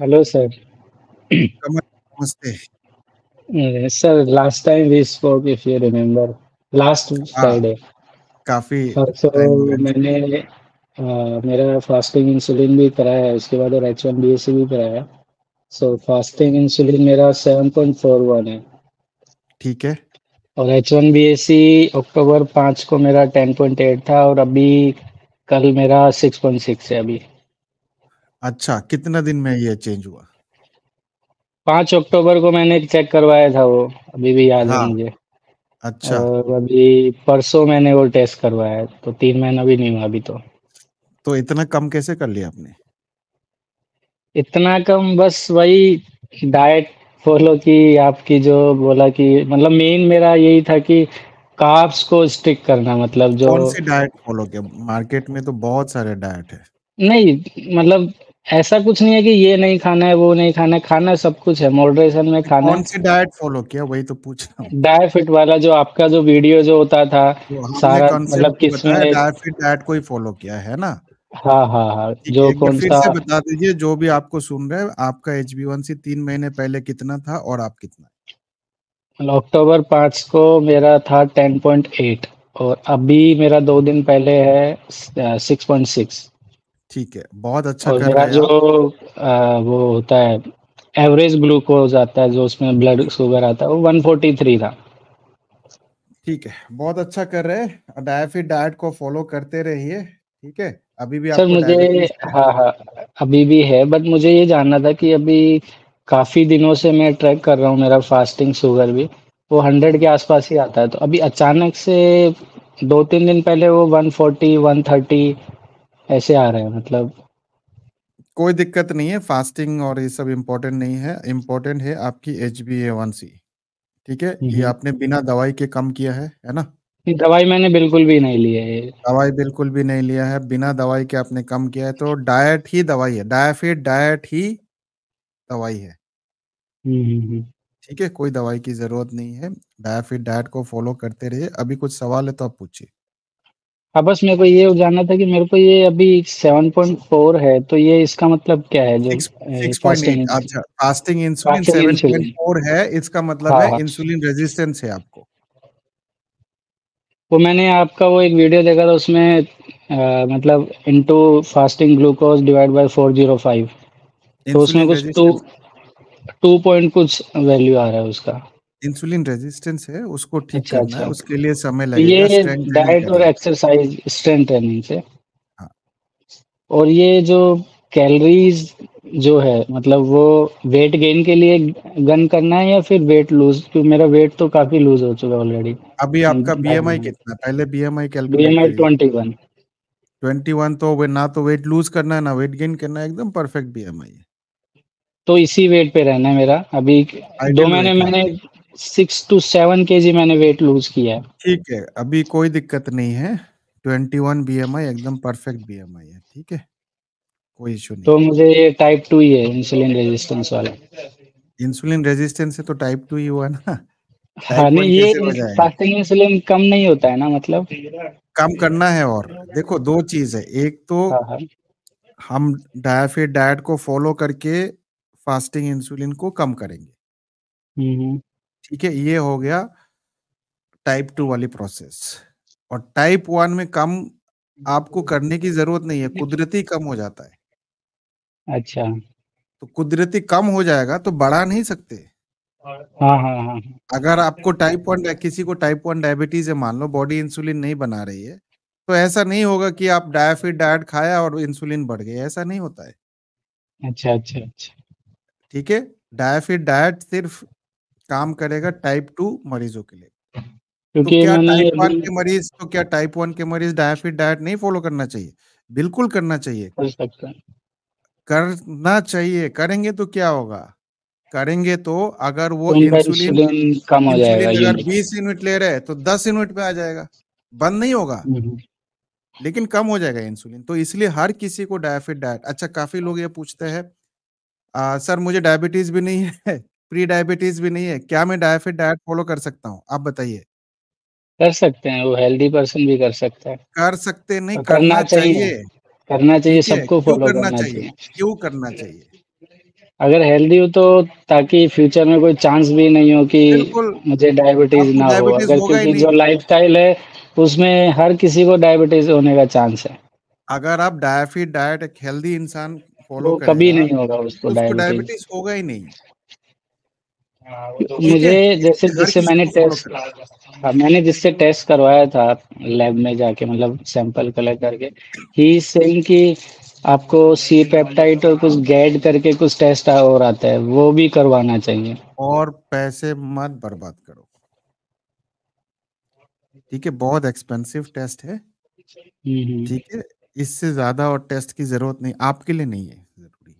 Hello, sir. Kamal, namaste. Uh, sir, last time we spoke, if you remember, last हाँ Friday. काफ़ी time हो गया मैंने अ, मेरा फास्टिंग इंसुलिन भी कराया उसके बाद और H one B S C भी कराया सो फास्टिंग इंसुलिन मेरा सेवन पॉइंट फोर वन है ठीक है और H one B S C अक्टूबर पाँच को मेरा टेन पॉइंट एट था और अभी कल मेरा सिक्स पॉइंट सिक्स है अभी अच्छा कितना दिन में ये चेंज हुआ? पाँच अक्टूबर को मैंने चेक करवाया था वो अभी भी याद है हाँ। मुझे। अच्छा। और अभी परसों मैंने वो टेस्ट करवाया तो तीन महीना भी नहीं हुआ अभी तो। तो इतना कम कैसे कर लिया आपने? इतना कम बस वही डाइट फॉलो की आपकी जो बोला कि मतलब मेन मेरा यही था कि कार्ब्स को स्टिक करना मतलब जो कौन सी डाइट फॉलो किया? मार्केट में तो बहुत सारे डाइट है। नहीं मतलब ऐसा कुछ नहीं है कि ये नहीं खाना है वो नहीं खाना है। खाना सब कुछ है मॉडरेशन में खाना। कौन सी डाइट फॉलो किया? वही तो पूछ रहा हूँ। डायफिट वाला जो आपका जो वीडियो जो होता था तो सारा मतलब तो किसमें डाइट डाइट को ही फॉलो किया है ना? हाँ हाँ हाँ जो कौन फिर सा से बता दीजिए जो भी आपको सुन रहे हैं आपका एच बी वन सी तीन महीने पहले कितना था और आप कितना मतलब अक्टूबर पाँच को मेरा था टेन पॉइंट एट और अभी मेरा दो दिन पहले है सिक्स पॉइंट सिक्स ठीक है बहुत अच्छा और कर मेरा रहे हैं जो आ, वो होता है एवरेज ग्लूकोज आता है जो उसमें ब्लड शुगर आता है वो वन फोर्टी थ्री था। ठीक है बहुत अच्छा कर रहे हैं। डायफिट डाइट को फॉलो करते रहिए ठीक है? अभी भी सर मुझे है हाँ हाँ अभी भी है बट मुझे ये जानना था कि अभी काफ़ी दिनों से मैं ट्रैक कर रहा हूँ मेरा फास्टिंग शुगर भी वो हंड्रेड के आसपास ही आता है। तो अभी अचानक से दो तीन दिन पहले वो वन फोर्टी वन थर्टी ऐसे आ रहे हैं मतलब। कोई दिक्कत नहीं है फास्टिंग और ये सब इम्पोर्टेंट नहीं है इम्पोर्टेंट है आपकी H B A one C ठीक है? ये। आपने बिना दवाई के कम किया है है ना? दवाई मैंने बिल्कुल भी नहीं लिया है दवाई बिल्कुल भी नहीं लिया है बिना दवाई के आपने कम किया है तो डाइट ही दवाई है डायफिट डाइट ही दवाई है। ठीक है कोई दवाई की ज़रूरत नहीं है डायफिट डाइट को फॉलो करते रहिए। अभी कुछ सवाल है तो आप पूछिए। हाँ बस मेरे को ये जानना था कि मेरे को ये अभी सेवन पॉइंट फोर है तो ये इसका मतलब क्या है? जो फास्टिंग अच्छा insulin Fasting seven insulin। Point four है इसका मतलब हाँ, है हाँ। इंसुलिन रेजिस्टेंस है आपको। वो मैंने आपका वो एक वीडियो देखा था उसमें अ, मतलब into fasting glucose divide by four zero five तो उसमें कुछ टू टू पॉइंट कुछ वैल्यू आ रहा है उसका। इंसुलिन रेजिस्टेंस है उसको ठीक अच्छा करना है अच्छा। उसके लिए समय लगेगा ये डाइट और एक्सरसाइज स्ट्रेंथ ट्रेनिंग से हाँ। और ये जो कैलोरीज जो है मतलब वो वेट गेन के लिए गन करना है या फिर वेट लूज क्योंकि मेरा वेट तो काफ़ी लूज हो चुका है ऑलरेडी अभी आपका बीएमआई कितना पहले बीएमआई कैलकुलेट एम आई करिए। ट्वेंटी वन ट्वेंटी तो वे- ना तो वेट लूज करना है ना वेट गेन करना है एकदम परफेक्ट बीएमआई है। तो इसी वेट पे रहना है मेरा। अभी दो महीने मैंने सिक्स टू सेवन के जी मैंने वेट लूज किया है। ठीक है अभी कोई दिक्कत नहीं है। ट्वेंटी वन बीएमआई एकदम परफेक्ट बीएमआई है ठीक है? कोई इशू नहीं। तो मुझे ये टाइप टू ही है इंसुलिन रेजिस्टेंस वाला। इंसुलिन रेजिस्टेंस से तो टाइप टू ही हुआ ना। हाँ नहीं ये फास्टिंग इंसुलिन कम नहीं होता है ना मतलब? कम करना है और। देखो दो चीज़ है। एक तो हाँ हाँ। हम डायफिट डाइट को फॉलो करके फास्टिंग इंसुलिन को कम करेंगे। हम्म, हम्म, ठीक है ये हो गया टाइप टू वाली प्रोसेस और टाइप वन में कम आपको करने की ज़रूरत नहीं है कुदरती कम हो जाता है। अच्छा। तो कुदरती कम हो जाएगा तो बढ़ा नहीं सकते। हाँ हाँ हाँ अगर आपको टाइप वन किसी को टाइप वन डायबिटीज़ है मान लो बॉडी इंसुलिन नहीं बना रही है तो ऐसा नहीं होगा कि आप डायफिट डाइट खाया और इंसुलिन बढ़ गई ऐसा नहीं होता है। अच्छा अच्छा अच्छा। ठीक है? डायफिट डाइट सिर्फ़ काम करेगा टाइप टू मरीजों के लिए। क्योंकि तो क्या टाइप वन के मरीज़ तो क्या टाइप वन के मरीज़ डायफिट डाइट नहीं फॉलो करना चाहिए? बिल्कुल करना चाहिए। करना चाहिए। करेंगे तो क्या होगा? करेंगे तो अगर वो तो इंसुलिन कम हो जाएगा अगर बीस यूनिट ले रहे हैं तो 10 यूनिट पे आ जाएगा। बंद नहीं होगा। लेकिन कम हो जाएगा इंसुलिन तो इसलिए हर किसी को डायफिट डाइट अच्छा काफ़ी लोग ये पूछते हैं सर मुझे डायबिटीज़ भी नहीं है। प्री डायबिटीज़ भी नहीं है क्या मैं डायफिट डाइट फॉलो कर सकता हूँ आप बताइए कर सकते हैं वो हेल्दी पर्सन भी कर सकता है कर सकते नहीं और करना करना चाहिए चाहिए करना चाहिए सबको क्यों फॉलो करना करना चाहिए चाहिए क्यों करना चाहिए अगर हेल्दी हो तो ताकि फ्यूचर में कोई चांस भी नहीं हो कि बिल्कुल। मुझे डायबिटीज़ आपको ना हो डायबिटीज़ अगर होगा ही क्योंकि नहीं। जो लाइफ़स्टाइल है, उसमें हर किसी को डायबिटीज़ होने का चांस है। अगर आप डायफिट डाइट एक हेल्दी इंसान फ़ॉलो वो कभी करेगा, नहीं होगा उसको तो उसको डायबिटीज़। डायबिटीज़ होगा ही नहीं। हाँ, है? मुझे जैसे जिससे मैंने टेस्ट हाँ, मैंने जिससे टेस्ट करवाया था लैब में जाके मतलब सैंपल कलेक्ट करके, ही सेइंग कि आपको सी पेप्टाइड और कुछ गैड करके कुछ टेस्ट और आता है, वो भी करवाना चाहिए। और पैसे मत बर्बाद करो। ठीक है? बहुत एक्सपेंसिव टेस्ट है। हुँ, हुँ। ठीक है? इससे ज़्यादा और टेस्ट की ज़रूरत नहीं आपके लिए नहीं है ज़रूरी।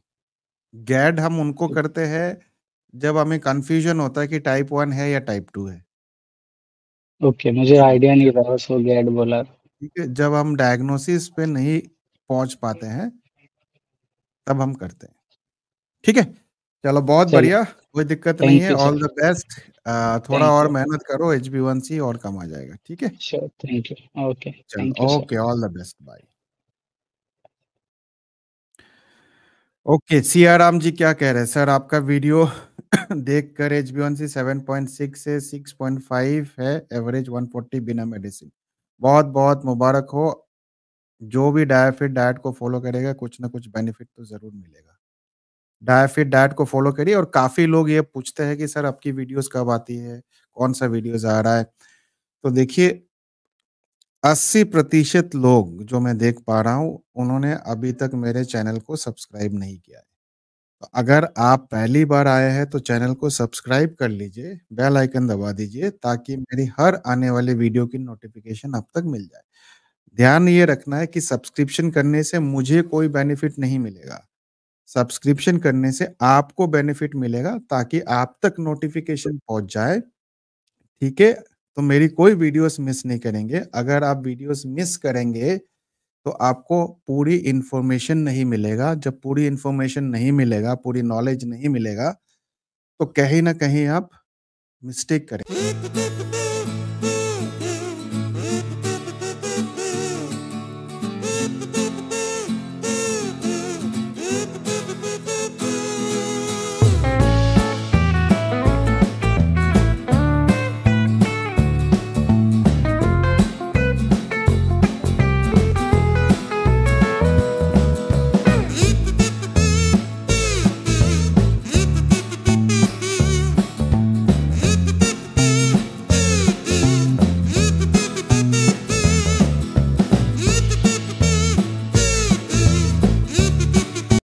गैड हम उनको करते हैं, जब हमें कंफ्यूजन होता है कि टाइप वन है या टाइप टू है। ओके, मुझे आइडिया नहीं था बस गैड बोला। ठीक है? जब हम डायग्नोसिस पे नहीं पहुँच पाते हैं तब हम करते हैं। ठीक है? चलो बहुत बढ़िया, कोई दिक्कत नहीं है, ऑल। द बेस्ट थोड़ा और। मेहनत करो एच बी वन सी और कम आ जाएगा, ठीक है? Sure, thank you. Okay. Okay, all the best, bye. Okay, Siyaram ji क्या कह रहे हैं? सर आपका वीडियो देखकर एचबी1सी 7.6 से 6.5 है, सिक्स पॉइंट फाइव है एवरेज 140 बिना मेडिसिन। बहुत-बहुत मुबारक हो। जो भी डायफिट डाइट को फ़ॉलो करेगा, कुछ ना कुछ बेनिफिट तो ज़रूर मिलेगा। डायफिट डाइट को फ़ॉलो करिए और काफ़ी लोग ये पूछते हैं कि सर आपकी वीडियोज़ कब आती है? कौन-सा वीडियोज़ आ रहा है? तो देखिए 80% लोग जो मैं देख पा रहा हूँ, उन्होंने अभी तक मेरे चैनल को सब्सक्राइब नहीं किया है। तो अगर आप पहली बार आए हैं तो चैनल को सब्सक्राइब कर लीजिए, बेल आइकन दबा दीजिए ताकि मेरी हर आने वाली वीडियो की नोटिफ़िकेशन आप तक मिल जाए। ध्यान ये रखना है कि सब्सक्रिप्शन करने से मुझे कोई बेनिफिट नहीं मिलेगा। सब्सक्रिप्शन करने से आपको बेनिफिट मिलेगा ताकि आप तक नोटिफ़िकेशन पहुँच जाए। ठीक है? तो मेरी कोई वीडियोस मिस नहीं करेंगे। अगर आप वीडियोस मिस करेंगे, तो आपको पूरी इन्फॉर्मेशन नहीं मिलेगा। जब पूरी इन्फॉर्मेशन नहीं मिलेगा, पूरी नॉलेज नहीं मिलेगा, तो कहीं ना कहीं आप मिस्टेक करें